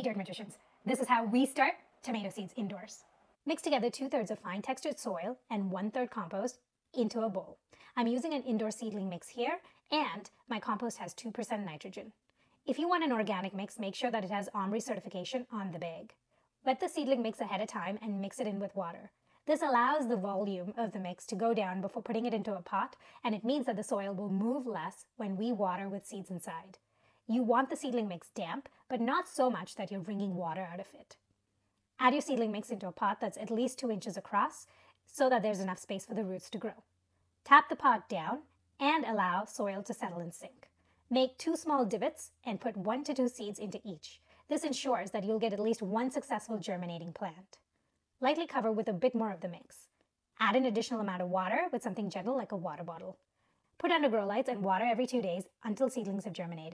Hey Dirt Magicians, this is how we start tomato seeds indoors. Mix together two thirds of fine textured soil and one third compost into a bowl. I'm using an indoor seedling mix here and my compost has 2% nitrogen. If you want an organic mix, make sure that it has OMRI certification on the bag. Wet the seedling mix ahead of time and mix it in with water. This allows the volume of the mix to go down before putting it into a pot, and it means that the soil will move less when we water with seeds inside. You want the seedling mix damp, but not so much that you're wringing water out of it. Add your seedling mix into a pot that's at least 2 inches across so that there's enough space for the roots to grow. Tap the pot down and allow soil to settle and sink. Make two small divots and put one to two seeds into each. This ensures that you'll get at least one successful germinating plant. Lightly cover with a bit more of the mix. Add an additional amount of water with something gentle like a water bottle. Put under grow lights and water every two days until seedlings have germinated.